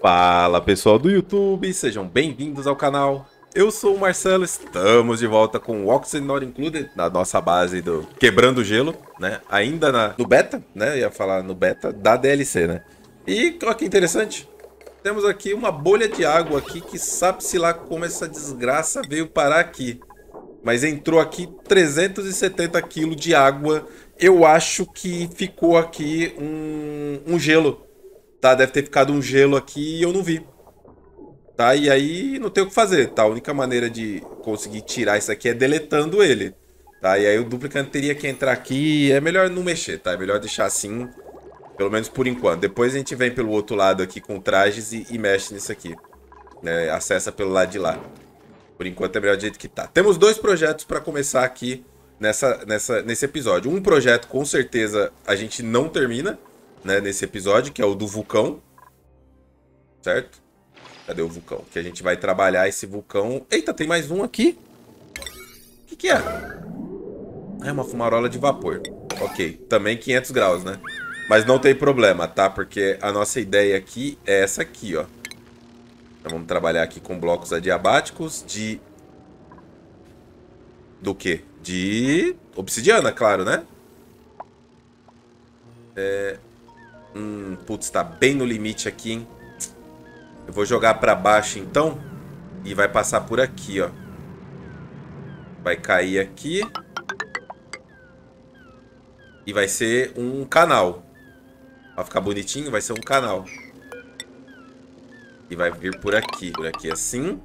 Fala pessoal do YouTube, sejam bem-vindos ao canal. Eu sou o Marcelo, estamos de volta com o Oxygen Not Included na nossa base do Quebrando Gelo, né? Ainda na, no beta, né? ia falar no beta da DLC, né? E olha que interessante, temos aqui uma bolha de água aqui que sabe-se lá como essa desgraça veio parar aqui. Mas entrou aqui 370 kg de água. Eu acho que ficou aqui um, um gelo tá? Deve ter ficado um gelo aqui e eu não vi. Tá? E aí não tem o que fazer, tá? A única maneira de conseguir tirar isso aqui é deletando ele. Tá? E aí o duplicante teria que entrar aqui é melhor não mexer, tá? É melhor deixar assim, pelo menos por enquanto. Depois a gente vem pelo outro lado aqui com trajes e, e mexe nisso aqui. Né? Acessa pelo lado de lá. Por enquanto é melhor do jeito que tá. Temos dois projetos para começar aqui nessa, nessa, nesse episódio. Um projeto com certeza a gente não termina, né, nesse episódio, que é o do vulcão. Certo? Cadê o vulcão? Que a gente vai trabalhar esse vulcão. Eita, tem mais um aqui. O que, que é? É uma fumarola de vapor. Ok, também 500 graus, né? Mas não tem problema, tá? Porque a nossa ideia aqui é essa aqui, ó. Então vamos trabalhar aqui com blocos adiabáticos de... Do quê? De obsidiana, claro, né? É... Hum, putz, tá bem no limite aqui, hein? Eu vou jogar pra baixo, então. E vai passar por aqui, ó. Vai cair aqui. E vai ser um canal. Vai ficar bonitinho, vai ser um canal. E vai vir por aqui. Por aqui assim.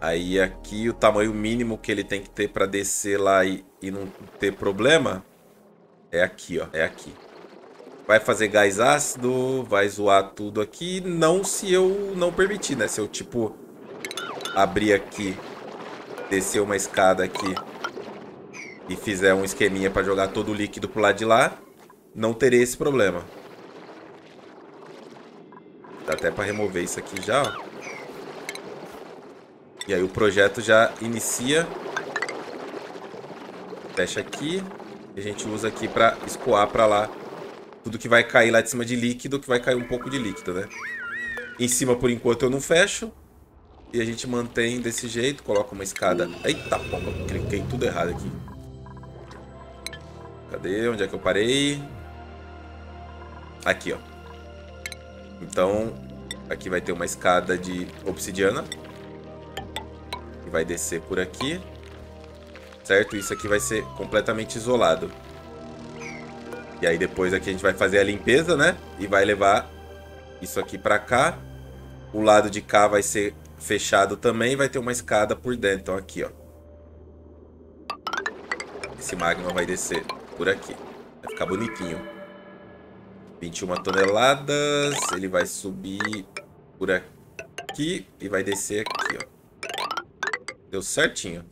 Aí aqui o tamanho mínimo que ele tem que ter pra descer lá e, e não ter problema é aqui, ó. É aqui vai fazer gás ácido, vai zoar tudo aqui. Não se eu não permitir, né? Se eu, tipo, abrir aqui, descer uma escada aqui e fizer um esqueminha para jogar todo o líquido pro lado de lá, não terei esse problema. Dá até para remover isso aqui já, ó. E aí o projeto já inicia. Fecha aqui. E a gente usa aqui para escoar para lá tudo que vai cair lá de cima de líquido, que vai cair um pouco de líquido, né? Em cima, por enquanto, eu não fecho. E a gente mantém desse jeito, coloca uma escada. Eita, pomba, cliquei tudo errado aqui. Cadê? Onde é que eu parei? Aqui, ó. Então, aqui vai ter uma escada de obsidiana. Que vai descer por aqui. Certo? Isso aqui vai ser completamente isolado. E aí depois aqui a gente vai fazer a limpeza, né? E vai levar isso aqui pra cá. O lado de cá vai ser fechado também. Vai ter uma escada por dentro. Então aqui, ó. Esse magma vai descer por aqui. Vai ficar bonitinho. 21 toneladas. Ele vai subir por aqui e vai descer aqui, ó. Deu certinho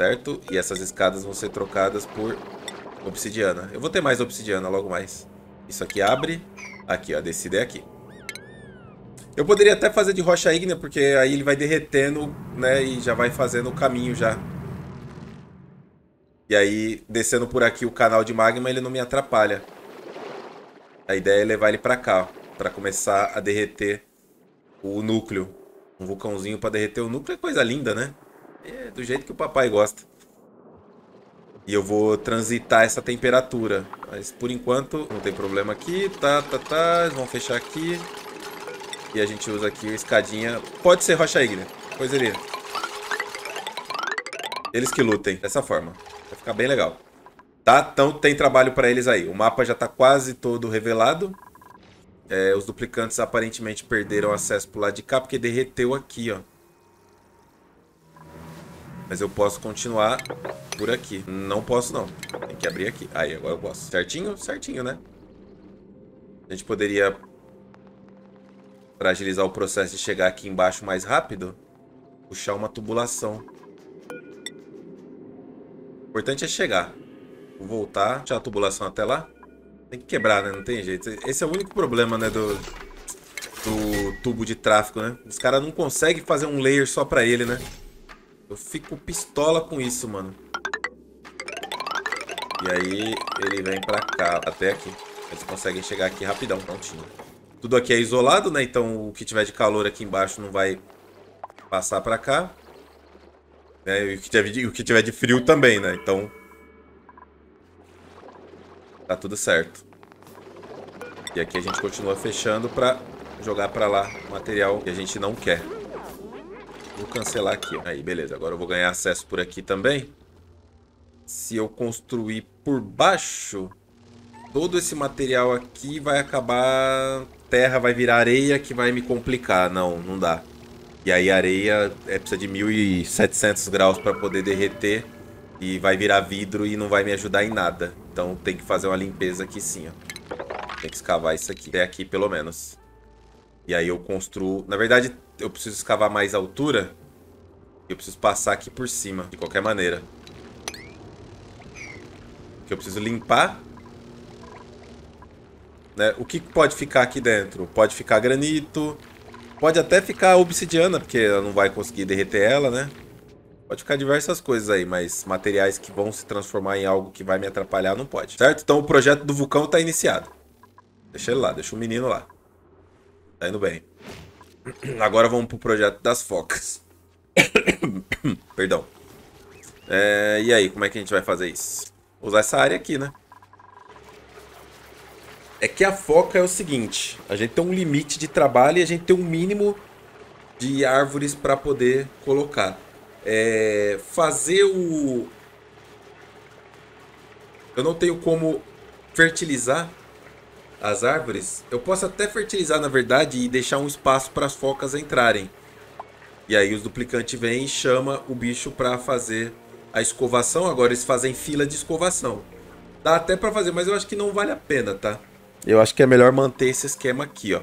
certo? E essas escadas vão ser trocadas por obsidiana. Eu vou ter mais obsidiana logo mais. Isso aqui abre. Aqui, ó, descida é aqui. Eu poderia até fazer de rocha ígnea, porque aí ele vai derretendo, né, e já vai fazendo o caminho já. E aí, descendo por aqui o canal de magma, ele não me atrapalha. A ideia é levar ele pra cá, ó, pra começar a derreter o núcleo. Um vulcãozinho pra derreter o núcleo é coisa linda, né? É do jeito que o papai gosta. E eu vou transitar essa temperatura. Mas por enquanto não tem problema aqui. Tá, tá, tá. Vamos fechar aqui. E a gente usa aqui a escadinha. Pode ser rocha ígnea. Pois iria. Eles que lutem. Dessa forma. Vai ficar bem legal. Tá? Então tem trabalho para eles aí. O mapa já tá quase todo revelado. É, os duplicantes aparentemente perderam acesso pro lado de cá porque derreteu aqui, ó. Mas eu posso continuar por aqui. Não posso, não. Tem que abrir aqui. Aí, agora eu posso. Certinho? Certinho, né? A gente poderia... Para agilizar o processo de chegar aqui embaixo mais rápido, puxar uma tubulação. O importante é chegar. Vou voltar, puxar a tubulação até lá. Tem que quebrar, né? Não tem jeito. Esse é o único problema, né, do, do tubo de tráfego, né? Os caras não conseguem fazer um layer só pra ele, né? Eu fico pistola com isso, mano. E aí ele vem pra cá, até aqui. Eles conseguem chegar aqui rapidão, prontinho. Tudo aqui é isolado, né? Então o que tiver de calor aqui embaixo não vai passar pra cá. É, e o que, tiver de, o que tiver de frio também, né? Então... Tá tudo certo. E aqui a gente continua fechando pra jogar pra lá material que a gente não quer. Vou cancelar aqui. Aí, beleza. Agora eu vou ganhar acesso por aqui também. Se eu construir por baixo, todo esse material aqui vai acabar... Terra vai virar areia que vai me complicar. Não, não dá. E aí areia é, precisa de 1700 graus para poder derreter. E vai virar vidro e não vai me ajudar em nada. Então tem que fazer uma limpeza aqui sim, ó. Tem que escavar isso aqui. Até aqui, pelo menos. E aí eu construo... Na verdade, eu preciso escavar mais altura. Eu preciso passar aqui por cima, de qualquer maneira. Que eu preciso limpar. Né? O que pode ficar aqui dentro? Pode ficar granito. Pode até ficar obsidiana, porque ela não vai conseguir derreter ela, né? Pode ficar diversas coisas aí, mas materiais que vão se transformar em algo que vai me atrapalhar não pode, certo? Então o projeto do vulcão está iniciado. Deixa ele lá, deixa o menino lá. Tá indo bem. Agora vamos pro projeto das focas. Perdão. É, e aí, como é que a gente vai fazer isso? Usar essa área aqui, né? É que a foca é o seguinte. A gente tem um limite de trabalho e a gente tem um mínimo de árvores para poder colocar. É, fazer o... Eu não tenho como fertilizar as árvores, eu posso até fertilizar na verdade e deixar um espaço para as focas entrarem. E aí os duplicantes vêm e chama o bicho para fazer a escovação. Agora eles fazem fila de escovação. Dá até para fazer, mas eu acho que não vale a pena, tá? Eu acho que é melhor manter esse esquema aqui, ó.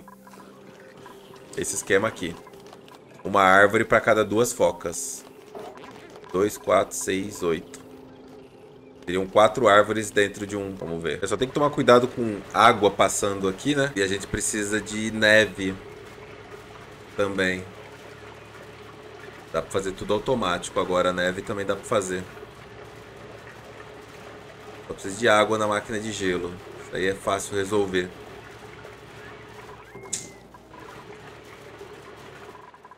Esse esquema aqui. Uma árvore para cada duas focas. 2, 4, 6, 8. Teriam quatro árvores dentro de um. Vamos ver. Eu só tenho que tomar cuidado com água passando aqui, né? E a gente precisa de neve também. Dá pra fazer tudo automático agora. A neve também dá pra fazer. Só preciso de água na máquina de gelo. Isso aí é fácil resolver.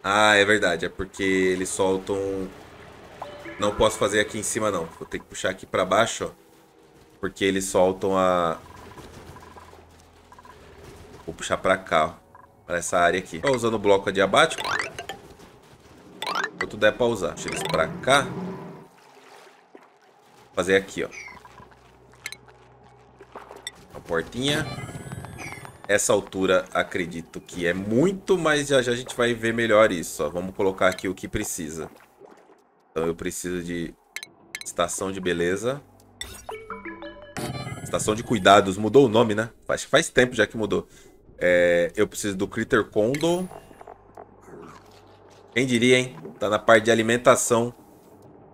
Ah, é verdade. É porque eles soltam não posso fazer aqui em cima, não. Vou ter que puxar aqui pra baixo, ó. Porque eles soltam a... Vou puxar pra cá, ó. Pra essa área aqui. Tô usando o bloco adiabático. Quanto der pra usar. Puxa eles pra cá. Fazer aqui, ó. A portinha. Essa altura, acredito que é muito, mas já já a gente vai ver melhor isso, ó. Vamos colocar aqui o que precisa. Então eu preciso de estação de beleza. Estação de cuidados. Mudou o nome, né? Faz, faz tempo já que mudou. É, eu preciso do Critter Condo. Quem diria, hein? Tá na parte de alimentação.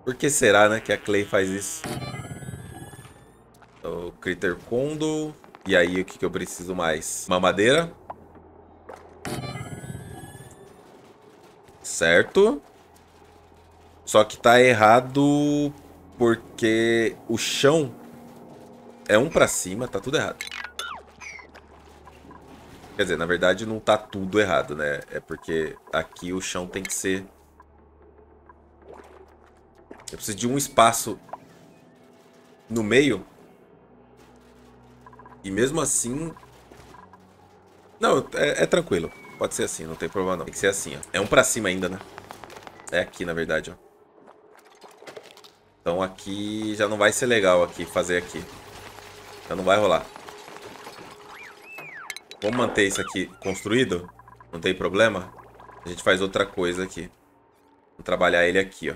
Por que será, né? Que a Clay faz isso. O Critter Condo. E aí, o que, que eu preciso mais? Mamadeira. Certo. Só que tá errado porque o chão é um pra cima, tá tudo errado. Quer dizer, na verdade não tá tudo errado, né? É porque aqui o chão tem que ser... Eu preciso de um espaço no meio. E mesmo assim... Não, é, é tranquilo. Pode ser assim, não tem problema não. Tem que ser assim, ó. É um pra cima ainda, né? É aqui, na verdade, ó. Então aqui já não vai ser legal aqui fazer aqui. Já não vai rolar. Vamos manter isso aqui construído. Não tem problema. A gente faz outra coisa aqui. Vamos trabalhar ele aqui, ó.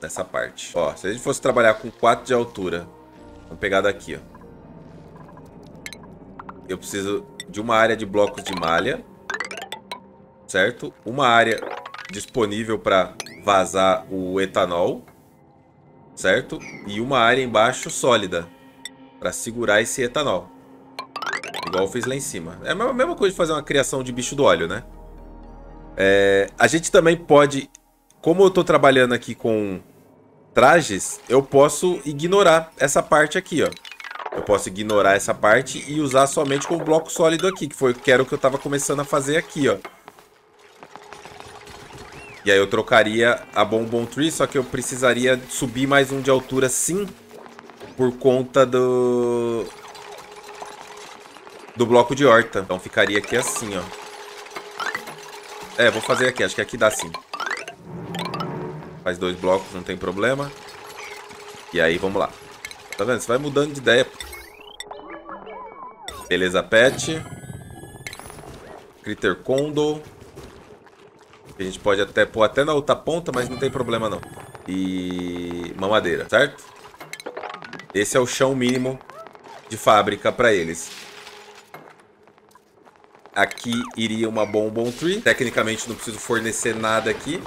Nessa parte. Ó, se a gente fosse trabalhar com 4 de altura. Vamos pegar daqui, ó. Eu preciso de uma área de blocos de malha. Certo? Uma área disponível para vazar o etanol certo? E uma área embaixo sólida para segurar esse etanol. Igual eu fiz lá em cima. É a mesma coisa de fazer uma criação de bicho do óleo, né? É, a gente também pode... Como eu estou trabalhando aqui com trajes, eu posso ignorar essa parte aqui, ó. Eu posso ignorar essa parte e usar somente com o bloco sólido aqui, que foi que era o que eu tava começando a fazer aqui, ó. E aí eu trocaria a Bonbon Tree, só que eu precisaria subir mais um de altura sim, por conta do... do bloco de horta. Então ficaria aqui assim, ó. É, vou fazer aqui, acho que aqui dá sim. Faz dois blocos, não tem problema. E aí, vamos lá. Tá vendo? Você vai mudando de ideia. Beleza, pet. Critter Condo. A gente pode até pôr até na outra ponta, mas não tem problema não. E mamadeira, certo? Esse é o chão mínimo de fábrica para eles. Aqui iria uma Bonbon Tree. Tecnicamente não preciso fornecer nada aqui.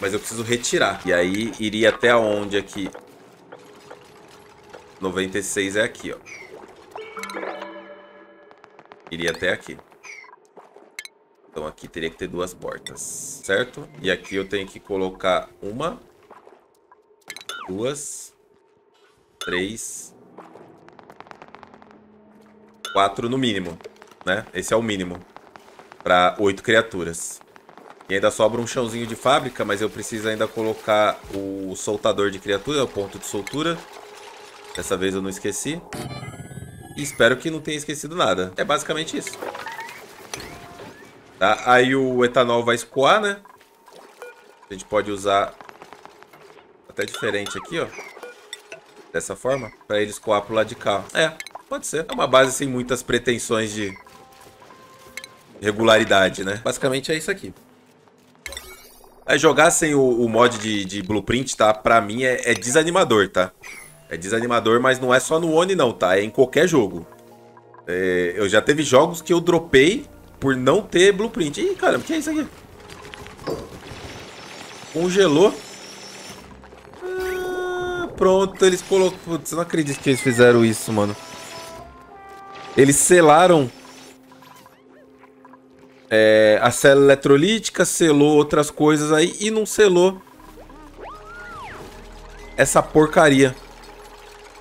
Mas eu preciso retirar. E aí iria até onde aqui? 96 é aqui, ó. Iria até aqui. Então aqui teria que ter duas portas, certo? E aqui eu tenho que colocar uma, duas, três, quatro no mínimo, né? Esse é o mínimo para oito criaturas. E ainda sobra um chãozinho de fábrica, mas eu preciso ainda colocar o soltador de criatura, o ponto de soltura. Dessa vez eu não esqueci. E espero que não tenha esquecido nada. É basicamente isso. Tá? Aí o etanol vai escoar, né? A gente pode usar até diferente aqui, ó. Dessa forma, para ele escoar pro lado de cá. É, pode ser. É uma base sem muitas pretensões de regularidade, né? Basicamente é isso aqui. É, jogar sem o, o mod de, de, blueprint, tá? Pra mim é, é, desanimador, tá? É desanimador, mas não é só no One não, tá? É em qualquer jogo. É, eu já teve jogos que eu dropei por não ter blueprint. Ih, caramba, o que é isso aqui? Congelou. Ah, pronto, eles colocam... Putz, eu não acredito que eles fizeram isso, mano. Eles selaram é, a célula eletrolítica, selou outras coisas aí e não selou essa porcaria.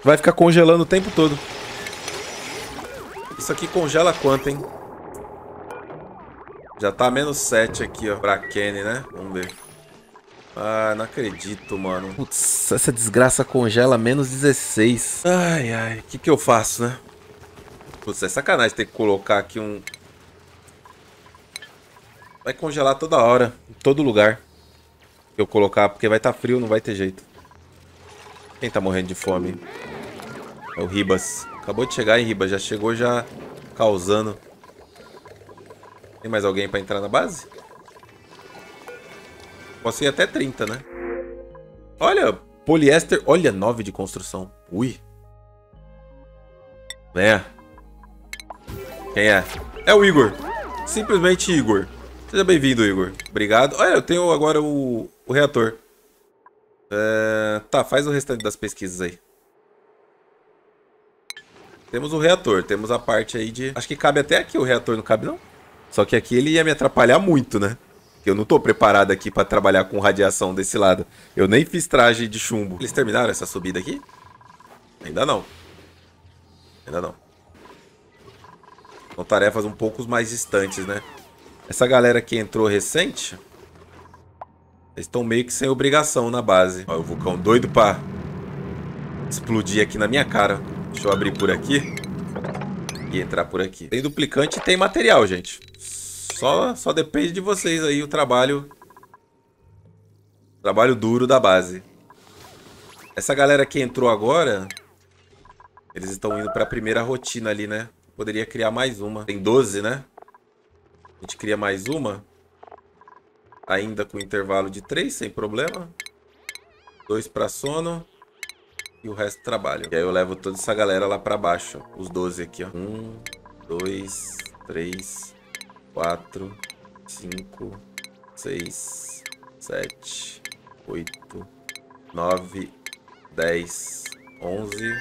Vai ficar congelando o tempo todo. Isso aqui congela quanto, hein? Já tá menos 7 aqui, ó, pra Kenny, né? Vamos ver. Ah, não acredito, mano. Putz, essa desgraça congela menos 16. Ai, ai, o que que eu faço, né? Putz, é sacanagem ter que colocar aqui um... Vai congelar toda hora, em todo lugar. Que eu colocar, porque vai estar tá frio, não vai ter jeito. Quem tá morrendo de fome? É o Ribas. Acabou de chegar, hein, Ribas? Já chegou já causando. Tem mais alguém pra entrar na base? Posso ir até 30, né? Olha, poliéster. Olha, 9 de construção. Ui. É. Quem é? É o Igor. Simplesmente Igor. Seja bem-vindo, Igor. Obrigado. Olha, eu tenho agora o, o reator. É... Tá, faz o restante das pesquisas aí. Temos o reator, temos a parte aí de... Acho que cabe até aqui o reator, não cabe não? Só que aqui ele ia me atrapalhar muito, né? Eu não tô preparado aqui pra trabalhar com radiação desse lado. Eu nem fiz traje de chumbo. Eles terminaram essa subida aqui? Ainda não. Ainda não. São tarefas um pouco mais distantes, né? Essa galera que entrou recente... Eles estão meio que sem obrigação na base. Olha o vulcão doido pra explodir aqui na minha cara. Deixa eu abrir por aqui e entrar por aqui. Tem duplicante tem material, gente. Só, só depende de vocês aí o trabalho... Trabalho duro da base. Essa galera que entrou agora... Eles estão indo para a primeira rotina ali, né? Poderia criar mais uma. Tem 12, né? A gente cria mais uma. Ainda com intervalo de 3, sem problema. Dois para sono e o resto trabalho. E aí eu levo toda essa galera lá pra baixo. Os 12 aqui, ó. Um, dois, três, quatro, cinco, seis, sete, oito, nove, dez, onze,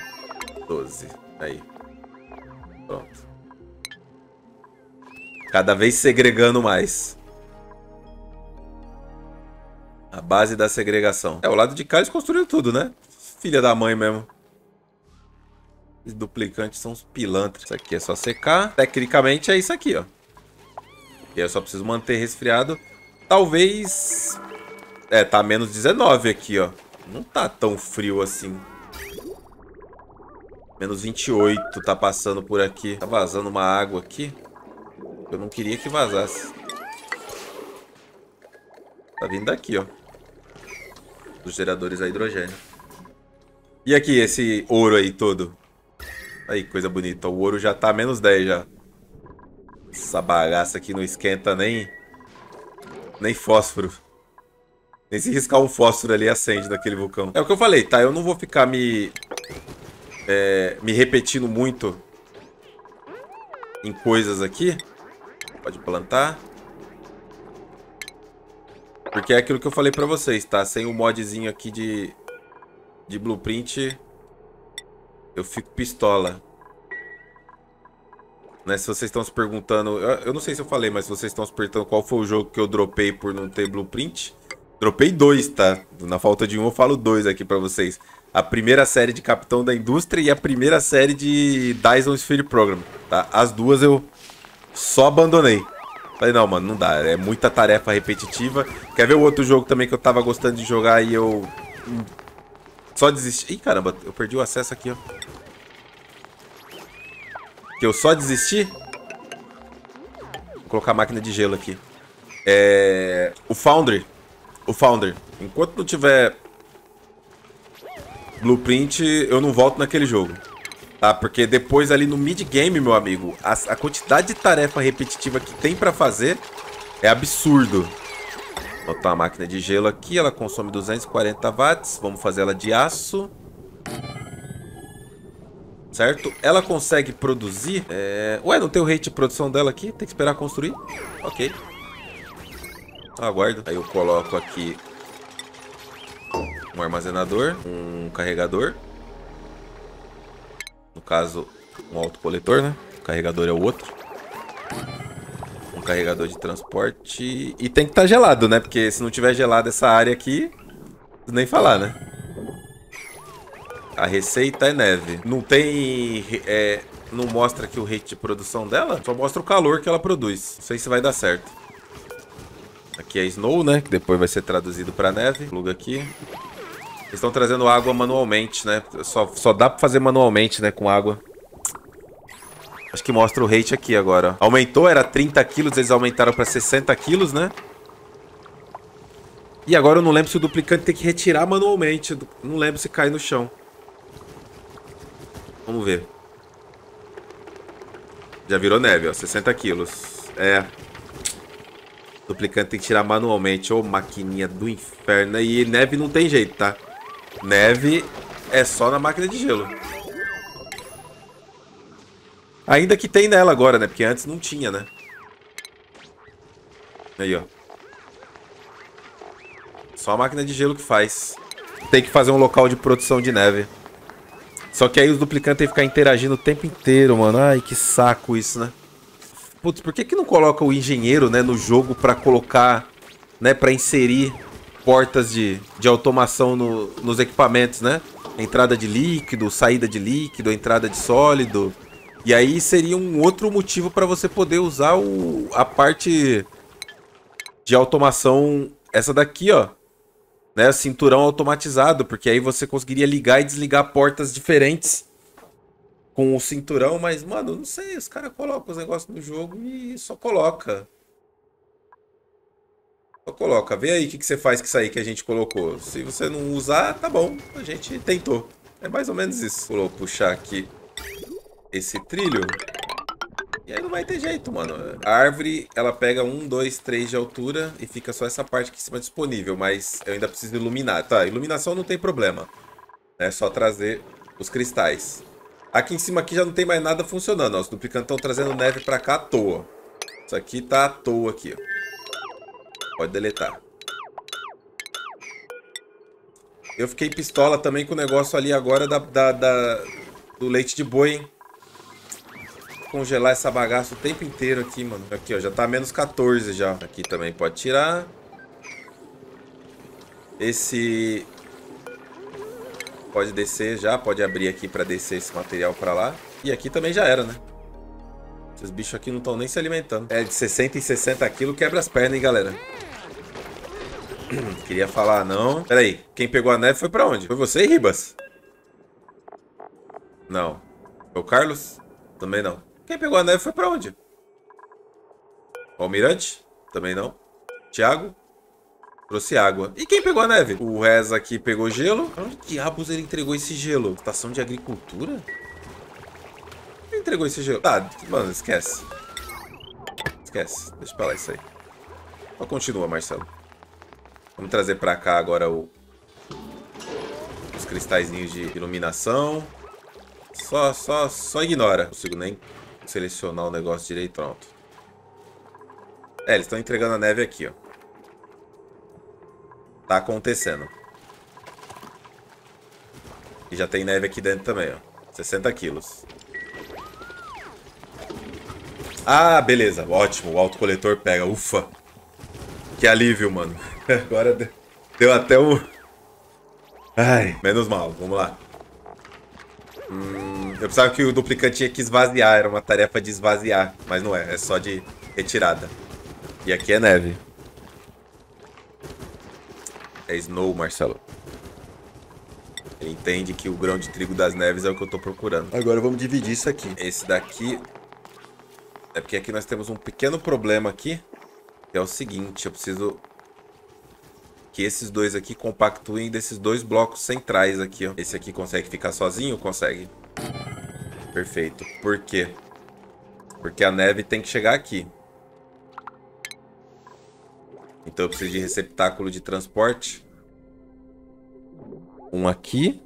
doze. Aí. Pronto. Cada vez segregando mais. A base da segregação. É, o lado de cá eles construíram tudo, né? Filha da mãe mesmo. Os duplicantes são os pilantras. Isso aqui é só secar. Tecnicamente é isso aqui, ó. E eu só preciso manter resfriado. Talvez... É, tá menos 19 aqui, ó. Não tá tão frio assim. Menos 28 tá passando por aqui. Tá vazando uma água aqui. Eu não queria que vazasse. Tá vindo daqui, ó. Dos geradores a hidrogênio. E aqui, esse ouro aí todo. Aí, coisa bonita. O ouro já tá menos 10 já. Essa bagaça aqui não esquenta nem... Nem fósforo. Nem se riscar um fósforo ali acende naquele vulcão. É o que eu falei, tá? Eu não vou ficar me... É, me repetindo muito em coisas aqui. Pode plantar. Porque é aquilo que eu falei pra vocês, tá? Sem o modzinho aqui de, de blueprint, eu fico pistola. Né, se vocês estão se perguntando... Eu, eu, não sei se eu falei, mas se vocês estão se perguntando qual foi o jogo que eu dropei por não ter blueprint... Dropei dois, tá? Na falta de um, eu falo dois aqui pra vocês. A primeira série de Capitão da Indústria e a primeira série de Dyson Sphere Program, tá? As duas eu só abandonei. Falei, não, mano, não dá. É muita tarefa repetitiva. Quer ver o outro jogo também que eu tava gostando de jogar e eu... Só desisti. Ih, caramba, eu perdi o acesso aqui, ó. Que eu só desisti. Vou colocar a máquina de gelo aqui. É... O Foundry. O Foundry. Enquanto não tiver blueprint, eu não volto naquele jogo tá? Porque depois ali no mid-game, meu amigo, a, a, quantidade de tarefa repetitiva que tem pra fazer é absurdo. Botar uma máquina de gelo aqui, ela consome 240 watts, vamos fazer ela de aço. Certo? Ela consegue produzir... É... Ué, não tem o rate de produção dela aqui? Tem que esperar construir? Ok. Aguardo. Aí eu coloco aqui um armazenador, um carregador. No caso, um autocoletor, né? O carregador é o outro. Carregador de transporte. E tem que estar tá gelado, né? Porque se não tiver gelado essa área aqui, nem falar, né? A receita é neve. Não tem... É, não mostra aqui o rate de produção dela. Só mostra o calor que ela produz. Não sei se vai dar certo. Aqui é Snow, né? Que depois vai ser traduzido para neve. Pluga aqui. Eles estão trazendo água manualmente, né? Só, só dá pra fazer manualmente, né? Com água. Acho que mostra o rate aqui agora. Aumentou, era 30 quilos, eles aumentaram pra 60 quilos, né? E agora eu não lembro se o duplicante tem que retirar manualmente. Não lembro se cai no chão. Vamos ver. Já virou neve, ó. 60 quilos. É. O duplicante tem que tirar manualmente. Ô, maquininha do inferno. E neve não tem jeito, tá? Neve é só na máquina de gelo. Ainda que tem nela agora, né? Porque antes não tinha, né? Aí, ó. Só a máquina de gelo que faz. Tem que fazer um local de produção de neve. Só que aí os duplicantes têm que ficar interagindo o tempo inteiro, mano. Ai, que saco isso, né? Putz, por que que não coloca o engenheiro, né, no jogo pra colocar, né, pra inserir portas de, de automação no, nos equipamentos, né? Entrada de líquido, saída de líquido, entrada de sólido. E aí seria um outro motivo para você poder usar o, a parte de automação, essa daqui, ó. Né, cinturão automatizado, porque aí você conseguiria ligar e desligar portas diferentes com o cinturão, mas, mano, não sei, os caras colocam os negócios no jogo e só coloca. Só coloca, vê aí o que, que você faz com isso aí que a gente colocou. Se você não usar, tá bom, a gente tentou. É mais ou menos isso. Vou puxar aqui esse trilho. E aí não vai ter jeito, mano. A árvore, ela pega um, dois, três de altura e fica só essa parte aqui em cima disponível. Mas eu ainda preciso iluminar. Tá, iluminação não tem problema. É só trazer os cristais. Aqui em cima aqui já não tem mais nada funcionando. Ó. Os duplicantes estão trazendo neve pra cá à toa. Isso aqui tá à toa aqui, ó. Pode deletar. Eu fiquei pistola também com o negócio ali agora da, da, da do leite de boi, hein? Congelar essa bagaça o tempo inteiro aqui, mano. Aqui, ó, já tá menos 14 já. Aqui também pode tirar. Esse... Pode descer já, pode abrir aqui pra descer esse material pra lá. E aqui também já era, né? Esses bichos aqui não estão nem se alimentando. É de 60 e 60 quilos, quebra as pernas, hein, galera? Queria falar não. Pera aí, quem pegou a neve foi pra onde? Foi você, Ribas? Não. Foi o Carlos? Também não. Quem pegou a neve foi pra onde? Almirante? Também não. Tiago? Trouxe água. E quem pegou a neve? O Reza aqui pegou gelo. Onde diabos ele entregou esse gelo? Estação de agricultura? Quem entregou esse gelo? Tá, mano, esquece. Esquece. Deixa pra lá isso aí. Só continua, Marcelo. Vamos trazer pra cá agora o... Os cristalzinhos de iluminação. Só, só, só ignora. Não consigo nem selecionar o negócio direito. Pronto. É, eles estão entregando a neve aqui, ó. Tá acontecendo. E já tem neve aqui dentro também, ó. 60 quilos. Ah, beleza. Ótimo. O autocoletor pega. Ufa. Que alívio, mano. Agora deu até o... Ai, menos mal. Vamos lá. Hum, eu pensava que o duplicante tinha que esvaziar. Era uma tarefa de esvaziar. Mas não é. É só de retirada. E aqui é neve. É Snow, Marcelo. Ele entende que o grão de trigo das neves é o que eu tô procurando. Agora vamos dividir isso aqui. Esse daqui... É porque aqui nós temos um pequeno problema aqui. Que é o seguinte, eu preciso... Que esses dois aqui compactuem desses dois blocos centrais aqui, ó. Esse aqui consegue ficar sozinho? Consegue. Perfeito. Por quê? Porque a neve tem que chegar aqui. Então eu preciso de receptáculo de transporte. Um aqui.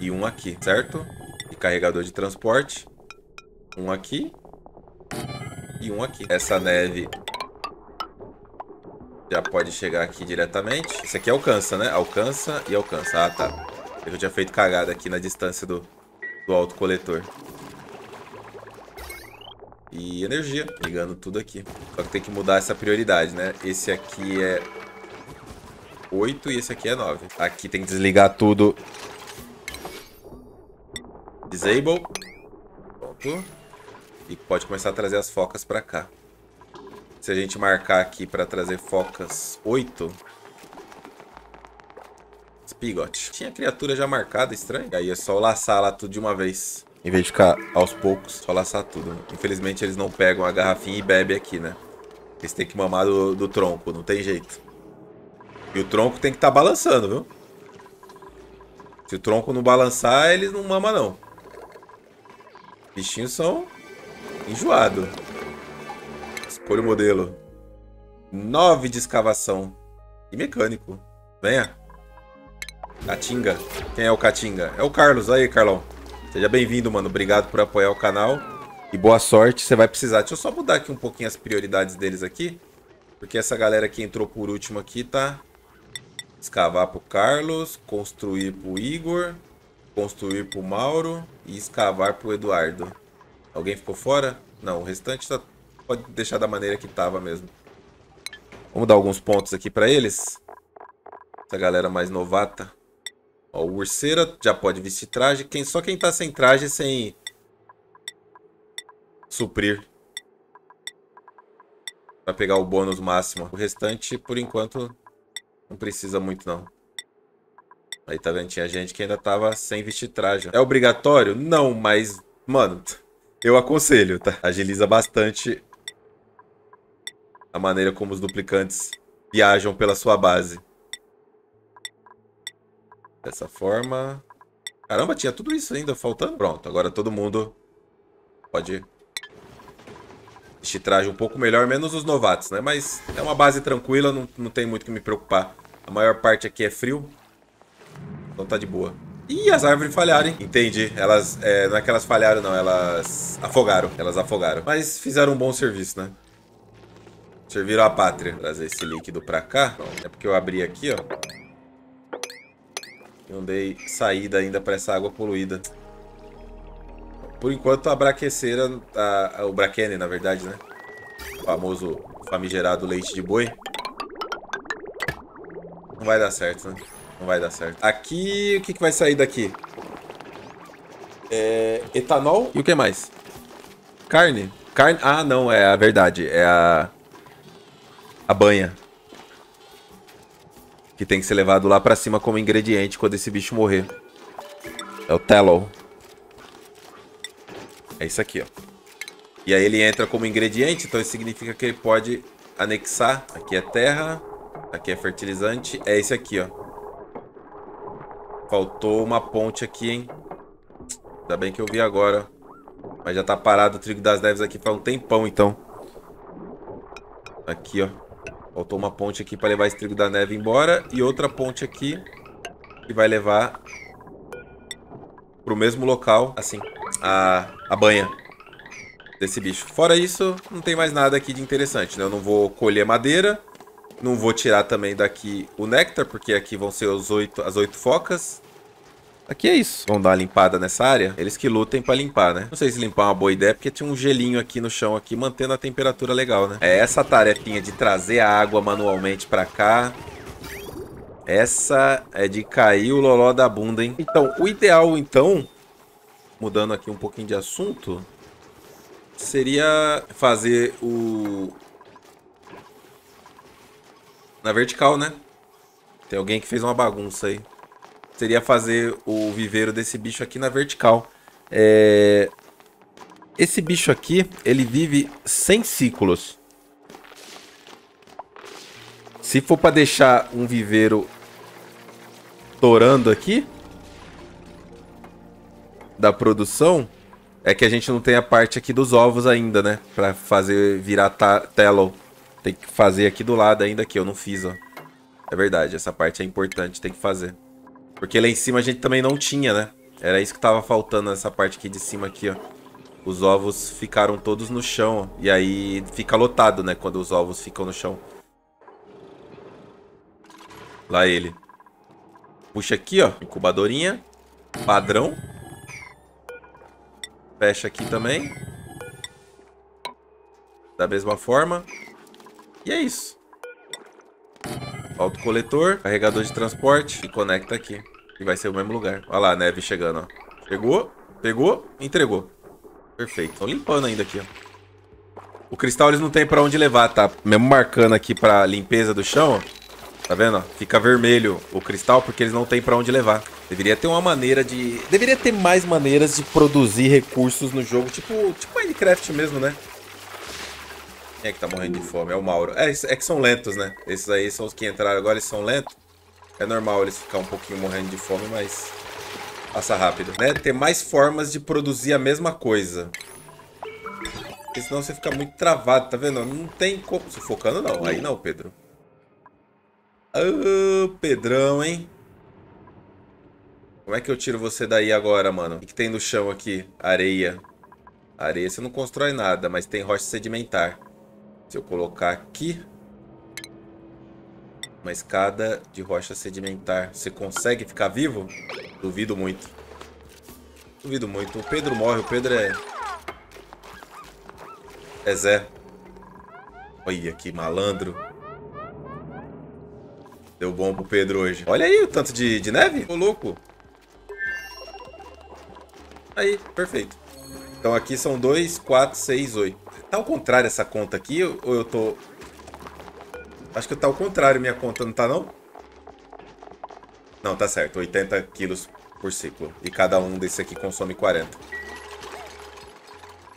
E um aqui, certo? E carregador de transporte. Um aqui. E um aqui. Essa neve já pode chegar aqui diretamente. Esse aqui alcança, né? Alcança e alcança. Ah, tá. Eu tinha feito cagada aqui na distância do, do autocoletor. E energia, ligando tudo aqui. Só que tem que mudar essa prioridade, né? Esse aqui é 8 e esse aqui é 9. Aqui tem que desligar tudo. Disable. Pronto. E pode começar a trazer as focas pra cá. Se a gente marcar aqui pra trazer focas 8... Spigot. Tinha criatura já marcada, estranho. Aí é só laçar lá tudo de uma vez. Em vez de ficar aos poucos, só laçar tudo. Infelizmente eles não pegam a garrafinha e bebem aqui, né? Eles têm que mamar do, do tronco, não tem jeito. E o tronco tem que estar tá balançando, viu? Se o tronco não balançar, eles não mamam não. Bichinhos são enjoados. Escolha o modelo. 9 de escavação. E mecânico. Venha. Catinga. Quem é o Catinga? É o Carlos. Aí, Carlão. Seja bem-vindo, mano. Obrigado por apoiar o canal. E boa sorte, você vai precisar. Deixa eu só mudar aqui um pouquinho as prioridades deles aqui. Porque essa galera que entrou por último aqui tá... Escavar pro Carlos, construir pro Igor, construir pro Mauro e escavar pro Eduardo. Alguém ficou fora? Não, o restante tá... pode deixar da maneira que tava mesmo. Vamos dar alguns pontos aqui pra eles. Essa galera mais novata. Ó, o Urseira já pode vestir traje. Quem, só quem tá sem traje, sem suprir. Vai pegar o bônus máximo. O restante, por enquanto, não precisa muito, não. Aí tá vendo? Tinha gente que ainda tava sem vestir traje. É obrigatório? Não, mas, mano, eu aconselho, tá? Agiliza bastante a maneira como os duplicantes viajam pela sua base. Dessa forma... Caramba, tinha tudo isso ainda faltando. Pronto, agora todo mundo pode vestir traje um pouco melhor, menos os novatos, né? Mas é uma base tranquila, não, não tem muito que me preocupar. A maior parte aqui é frio, então tá de boa. Ih, as árvores falharam, hein? Entendi. Elas, é, não é que elas falharam, não. Elas afogaram. Elas afogaram. Mas fizeram um bom serviço, né? Serviram a pátria. Trazer esse líquido pra cá. É porque eu abri aqui, ó. Não dei saída ainda para essa água poluída. Por enquanto a braqueceira, a, a, o braquene na verdade, né? O famoso famigerado leite de boi. Não vai dar certo, né? Não vai dar certo. Aqui, o que, que vai sair daqui? É, etanol. E o que mais? Carne. Carne. Ah, não, é a verdade. É a. A banha. Que tem que ser levado lá pra cima como ingrediente quando esse bicho morrer. É o tallow. É isso aqui, ó. E aí ele entra como ingrediente, então isso significa que ele pode anexar. Aqui é terra, aqui é fertilizante. É esse aqui, ó. Faltou uma ponte aqui, hein? Ainda bem que eu vi agora. Mas já tá parado o trigo das neves aqui faz um tempão, então. Aqui, ó. Faltou uma ponte aqui pra levar esse trigo da neve embora. E outra ponte aqui que vai levar pro mesmo local, assim, a, a banha desse bicho. Fora isso, não tem mais nada aqui de interessante, né? Eu não vou colher madeira, não vou tirar também daqui o néctar, porque aqui vão ser os oito, as oito focas. Aqui é isso. Vamos dar uma limpada nessa área. Eles que lutem pra limpar, né? Não sei se limpar é uma boa ideia, porque tinha um gelinho aqui no chão, aqui, mantendo a temperatura legal, né? É essa tarefinha de trazer a água manualmente pra cá. Essa é de cair o loló da bunda, hein? Então, o ideal, então, mudando aqui um pouquinho de assunto, seria fazer o... Na vertical, né? Tem alguém que fez uma bagunça aí. Seria fazer o viveiro desse bicho aqui na vertical. É... Esse bicho aqui, ele vive sem ciclos. Se for para deixar um viveiro torando aqui da produção, é que a gente não tem a parte aqui dos ovos ainda, né? Pra fazer virar tallow. Tem que fazer aqui do lado ainda que eu não fiz, ó. É verdade, essa parte é importante, tem que fazer. Porque lá em cima a gente também não tinha, né? Era isso que tava faltando nessa parte aqui de cima aqui, ó. Os ovos ficaram todos no chão. E aí fica lotado, né? Quando os ovos ficam no chão. Lá ele. Puxa aqui, ó. Incubadorinha. Padrão. Fecha aqui também. Da mesma forma. E é isso. Autocoletor, carregador de transporte e conecta aqui. E vai ser o mesmo lugar. Olha lá a neve chegando, ó. Chegou, pegou, entregou. Perfeito. Estão limpando ainda aqui, ó. O cristal eles não tem pra onde levar, tá? Mesmo marcando aqui pra limpeza do chão. Tá vendo? Fica vermelho o cristal porque eles não têm pra onde levar. Deveria ter uma maneira de... Deveria ter mais maneiras de produzir recursos no jogo. Tipo, tipo Minecraft mesmo, né? Quem é que tá morrendo de fome? É o Mauro. É, é que são lentos, né? Esses aí são os que entraram agora, eles são lentos. É normal eles ficar um pouquinho morrendo de fome, mas... Passa rápido, né? Ter mais formas de produzir a mesma coisa. Porque senão você fica muito travado, tá vendo? Não tem como... Sufocando não, aí não, Pedro. Ô, oh, Pedrão, hein? Como é que eu tiro você daí agora, mano? O que tem no chão aqui? Areia. Areia você não constrói nada, mas tem rocha sedimentar. Se eu colocar aqui... Uma escada de rocha sedimentar. Você consegue ficar vivo? Duvido muito. Duvido muito. O Pedro morre. O Pedro é... É Zé. Olha que malandro. Deu bom pro Pedro hoje. Olha aí o tanto de, de neve. Ô, louco. Aí, perfeito. Então aqui são 2, 4, 6, 8. Tá ao contrário essa conta aqui ou eu tô... Acho que tá ao contrário minha conta, não tá não? Não, tá certo. 80 quilos por ciclo. E cada um desse aqui consome 40.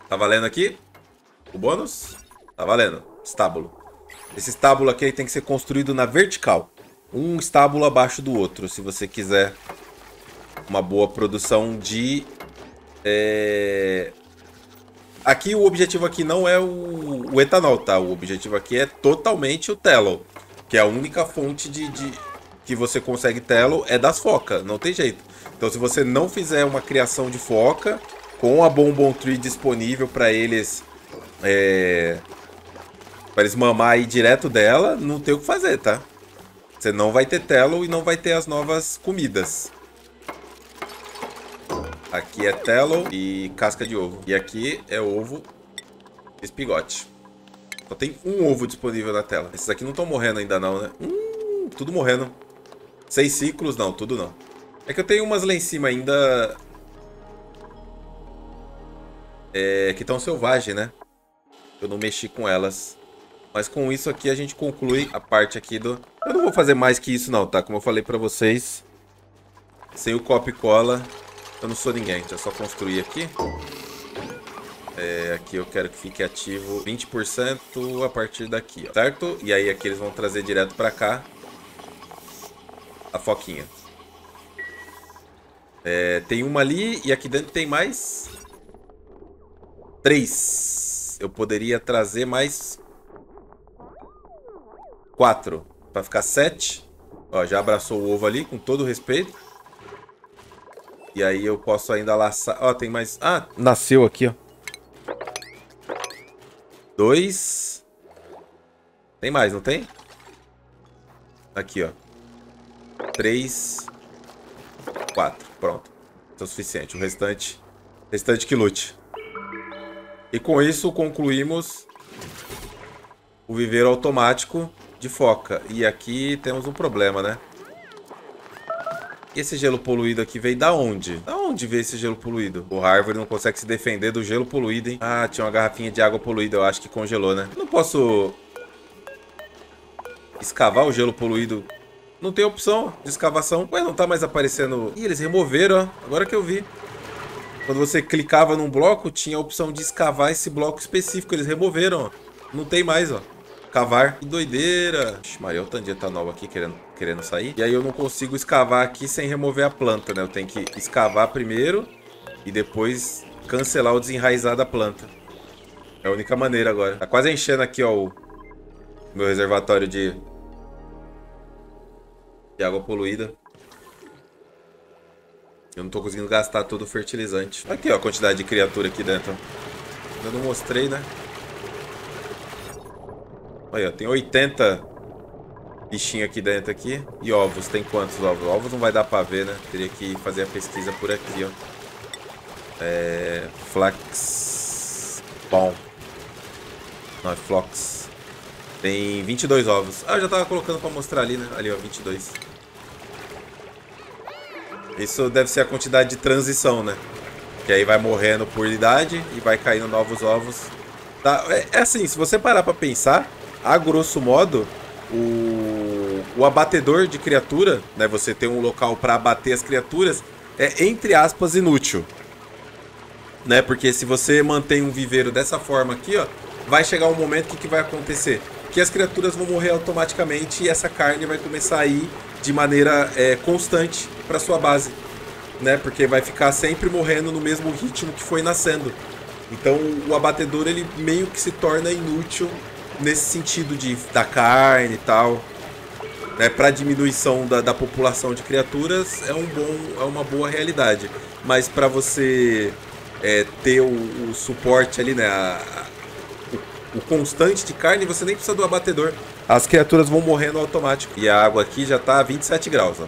Tá valendo aqui? O bônus? Tá valendo. Estábulo. Esse estábulo aqui tem que ser construído na vertical um estábulo abaixo do outro, se você quiser uma boa produção de... É... Aqui o objetivo aqui não é o, o, etanol, tá? O objetivo aqui é totalmente o tallow, que é a única fonte de, de... que você consegue tallow é das focas, não tem jeito. Então se você não fizer uma criação de foca com a Bonbon Tree disponível para eles... É... Para eles mamar aí direto dela, não tem o que fazer, tá? Você não vai ter telo e não vai ter as novas comidas. Aqui é telo e casca de ovo. E aqui é ovo espigote. Só tem um ovo disponível na tela. Esses aqui não estão morrendo ainda não, né? Hum, tudo morrendo. Seis ciclos? Não, tudo não. É que eu tenho umas lá em cima ainda... É, que estão selvagem, né? Eu não mexi com elas. Mas com isso aqui a gente conclui a parte aqui do... Eu não vou fazer mais que isso não, tá? Como eu falei pra vocês, sem o copy cola, eu não sou ninguém. Deixa eu só construir aqui. É, aqui eu quero que fique ativo 20% a partir daqui, ó, certo? E aí aqui eles vão trazer direto pra cá a foquinha. É, tem uma ali e aqui dentro tem mais três. Eu poderia trazer mais quatro para ficar sete. Ó, já abraçou o ovo ali com todo respeito. E aí eu posso ainda laçar. Ó, tem mais. Ah, nasceu aqui, ó. Dois. Tem mais, não tem? Aqui, ó. Três. Quatro. Pronto. Isso é o suficiente. O restante. Restante que lute. E com isso concluímos o viveiro automático de foca. E aqui temos um problema, né? Esse gelo poluído aqui veio da onde? Da onde veio esse gelo poluído? O Harvard não consegue se defender do gelo poluído, hein? Ah, tinha uma garrafinha de água poluída. Eu acho que congelou, né? Não posso escavar o gelo poluído. Não tem opção de escavação. Ué, não tá mais aparecendo... Ih, eles removeram, ó. Agora que eu vi. Quando você clicava num bloco, tinha a opção de escavar esse bloco específico. Eles removeram, ó. Não tem mais, ó. Cavar. Que doideira. Ixi, Maria, o tanto de aqui querendo, querendo sair. E aí eu não consigo escavar aqui sem remover a planta, né? Eu tenho que escavar primeiro e depois cancelar o desenraizar da planta. É a única maneira agora. Tá quase enchendo aqui, ó, o meu reservatório de, de água poluída. Eu não tô conseguindo gastar todo o fertilizante. Aqui, ó, a quantidade de criatura aqui dentro. Eu não mostrei, né? Olha, tem 80 bichinhos aqui dentro aqui. E ovos, tem quantos ovos? Ovos não vai dar pra ver, né? Teria que fazer a pesquisa por aqui, ó. É... Flax... Bom. Não, é Flox. Tem 22 ovos. Ah, eu já tava colocando pra mostrar ali, né? Ali, ó, 22. Isso deve ser a quantidade de transição, né? Que aí vai morrendo por idade e vai caindo novos ovos. Tá? É, é assim, se você parar pra pensar, a grosso modo, o, o abatedor de criatura, né? Você tem um local para abater as criaturas, é entre aspas inútil. Né? Porque se você mantém um viveiro dessa forma aqui, ó, vai chegar um momento que, que vai acontecer? Que as criaturas vão morrer automaticamente e essa carne vai começar a ir de maneira é, constante para sua base. Né? Porque vai ficar sempre morrendo no mesmo ritmo que foi nascendo. Então o abatedor ele meio que se torna inútil nesse sentido de da carne e tal, né, para diminuição da, da população de criaturas é um bom, é uma boa realidade. Mas para você é, ter o, o, suporte ali, né, a, o, o, constante de carne, você nem precisa do abatedor. As criaturas vão morrendo automático. E a água aqui já tá a 27 graus, ó.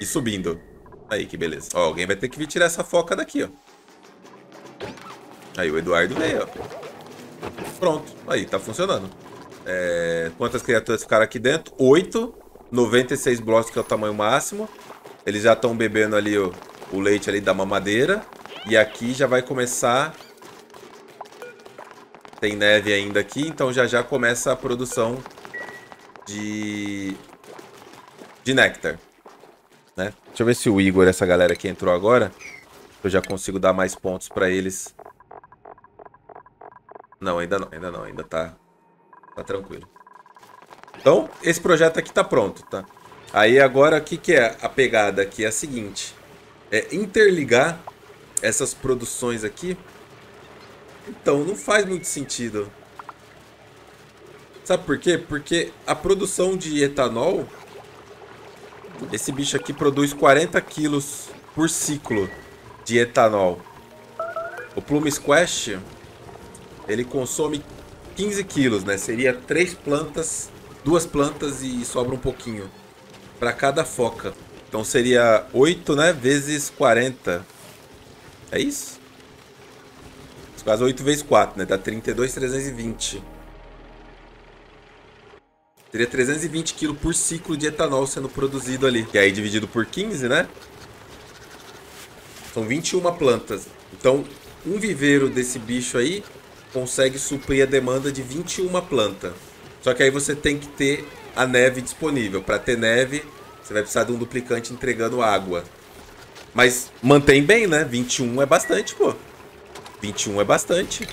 E subindo. Aí, que beleza. Ó, alguém vai ter que vir tirar essa foca daqui, ó. Aí o Eduardo veio, ó. Pronto, aí, tá funcionando. É, quantas criaturas ficaram aqui dentro? 8. 96 blocos, que é o tamanho máximo. Eles já estão bebendo ali o, o leite ali da mamadeira. E aqui já vai começar... Tem neve ainda aqui, então já já começa a produção de... De néctar. Né? Deixa eu ver se o Igor, essa galera que entrou agora, eu já consigo dar mais pontos para eles não, ainda não, ainda não, ainda tá, tá tranquilo. Então, esse projeto aqui tá pronto, tá? Aí agora, o que, que é a pegada aqui? É a seguinte, é interligar essas produções aqui. Então, não faz muito sentido. Sabe por quê? Porque a produção de etanol, esse bicho aqui produz 40 quilos por ciclo de etanol. O Plume Squash ele consome 15 quilos, né? Seria três plantas, duas plantas e sobra um pouquinho para cada foca. Então seria 8, né? Vezes 40. É isso? Quase 8 vezes 4, né? Dá 32, 320. Seria 320 kg por ciclo de etanol sendo produzido ali. Que aí dividido por 15, né? São 21 plantas. Então, um viveiro desse bicho aí consegue suprir a demanda de 21 plantas. Só que aí você tem que ter a neve disponível. Para ter neve, você vai precisar de um duplicante entregando água. Mas mantém bem, né? 21 é bastante, pô. 21 é bastante.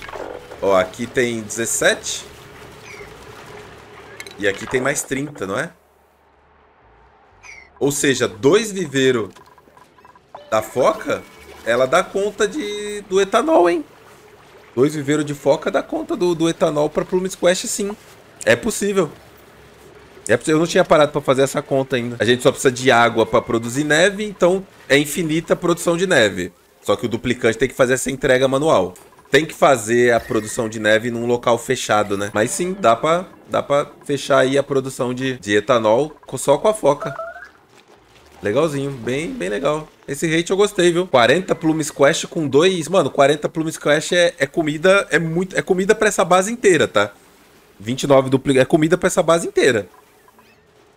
Ó, aqui tem 17. E aqui tem mais 30, não é? Ou seja, dois viveiros da foca, ela dá conta de, do etanol, hein? Dois viveiros de foca dá conta do, do etanol para Plume Quest, sim. É possível. É possível. Eu não tinha parado para fazer essa conta ainda. A gente só precisa de água para produzir neve, então é infinita a produção de neve. Só que o duplicante tem que fazer essa entrega manual tem que fazer a produção de neve num local fechado, né? Mas sim, dá pra, dá pra fechar aí a produção de, de etanol só com a foca. Legalzinho, bem, bem legal. Esse rate eu gostei, viu? 40 plumes quest com dois... Mano, 40 plumes quest é, é comida... É muito... É comida pra essa base inteira, tá? 29 dupli... É comida pra essa base inteira.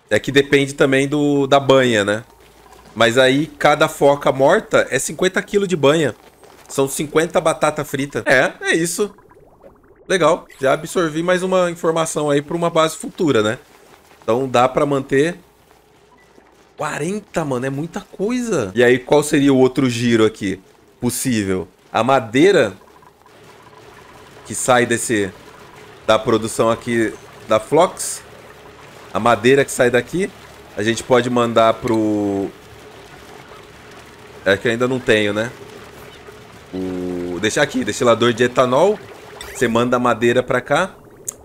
É que depende também do, da banha, né? Mas aí, cada foca morta é 50 kg de banha. São 50 batata frita. É, é isso. Legal. Já absorvi mais uma informação aí para uma base futura, né? Então dá para manter 40, mano, é muita coisa. E aí, qual seria o outro giro aqui possível? A madeira que sai desse da produção aqui da Flox, a madeira que sai daqui, a gente pode mandar pro é que ainda não tenho, né? o deixar aqui, destilador de etanol. Você manda a madeira para cá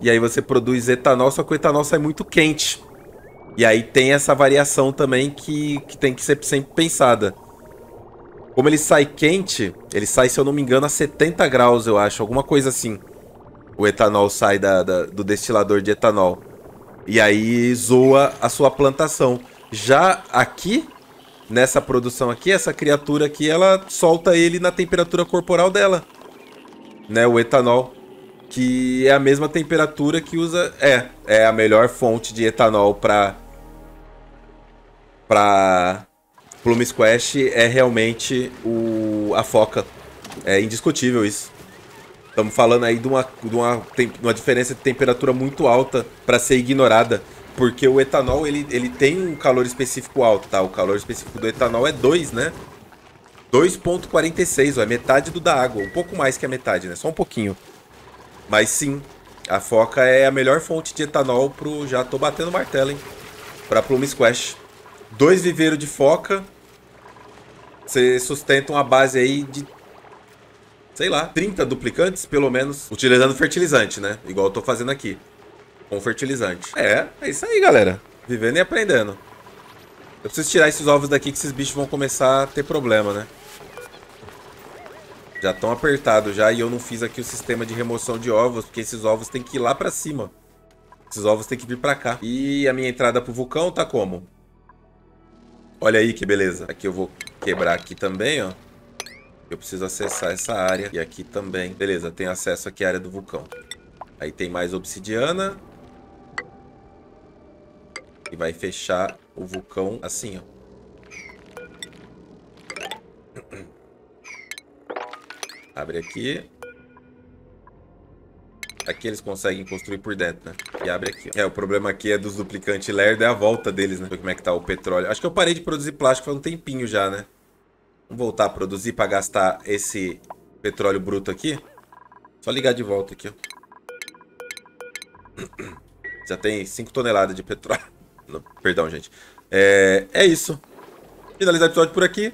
e aí você produz etanol, só que o etanol sai muito quente. E aí tem essa variação também que, que tem que ser sempre pensada. Como ele sai quente, ele sai, se eu não me engano, a 70 graus, eu acho, alguma coisa assim. O etanol sai da, da, do destilador de etanol. E aí zoa a sua plantação. Já aqui, nessa produção aqui, essa criatura aqui, ela solta ele na temperatura corporal dela. Né, o etanol. Que é a mesma temperatura que usa... É, é a melhor fonte de etanol para para Plume Squash é realmente o, a foca. É indiscutível isso. Estamos falando aí de uma, de, uma, de uma diferença de temperatura muito alta para ser ignorada. Porque o etanol, ele, ele tem um calor específico alto, tá? O calor específico do etanol é 2, né? 2.46, ó, é metade do da água. Um pouco mais que a metade, né? Só um pouquinho. Mas sim, a foca é a melhor fonte de etanol pro... Já tô batendo martelo, hein? Pra Plume Squash. Dois viveiros de foca. Você sustenta uma base aí de... Sei lá, 30 duplicantes, pelo menos. Utilizando fertilizante, né? Igual eu tô fazendo aqui com fertilizante. É, é isso aí, galera. Vivendo e aprendendo. Eu preciso tirar esses ovos daqui que esses bichos vão começar a ter problema, né? Já estão apertados já e eu não fiz aqui o sistema de remoção de ovos, porque esses ovos tem que ir lá pra cima. Esses ovos tem que vir pra cá. E a minha entrada pro vulcão tá como? Olha aí que beleza. Aqui eu vou quebrar aqui também, ó. Eu preciso acessar essa área. E aqui também. Beleza, tem acesso aqui à área do vulcão. Aí tem mais obsidiana. E vai fechar o vulcão assim, ó. Abre aqui. Aqui eles conseguem construir por dentro, né? E abre aqui. Ó. É, o problema aqui é dos duplicantes lerdo é a volta deles, né? Ver como é que tá o petróleo. Acho que eu parei de produzir plástico faz um tempinho já, né? Vamos voltar a produzir para gastar esse petróleo bruto aqui. Só ligar de volta aqui, ó. Já tem 5 toneladas de petróleo. perdão, gente. É, é isso. Finalizar o episódio por aqui.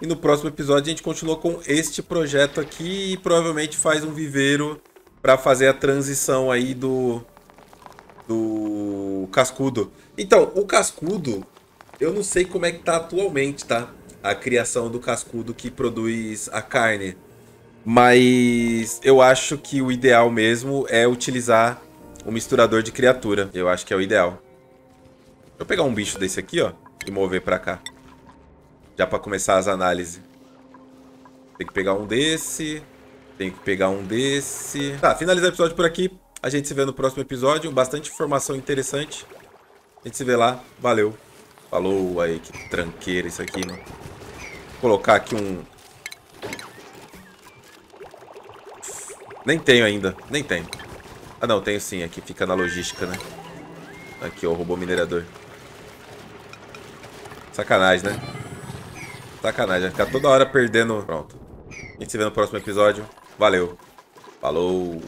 E no próximo episódio a gente continua com este projeto aqui e provavelmente faz um viveiro para fazer a transição aí do do cascudo. Então, o cascudo, eu não sei como é que tá atualmente, tá? A criação do cascudo que produz a carne. Mas eu acho que o ideal mesmo é utilizar o misturador de criatura. Eu acho que é o ideal. Vou pegar um bicho desse aqui, ó, e mover pra cá. Já pra começar as análises. Tem que pegar um desse. Tem que pegar um desse. Tá, finalizar o episódio por aqui. A gente se vê no próximo episódio. Bastante informação interessante. A gente se vê lá. Valeu. Falou aí, que tranqueira isso aqui, mano. Vou colocar aqui um... Nem tenho ainda. Nem tenho. Ah, não. Tenho sim. Aqui fica na logística, né? Aqui, ó. O robô minerador. Sacanagem, né? Sacanagem. Vai ficar toda hora perdendo... Pronto. A gente se vê no próximo episódio. Valeu. Falou.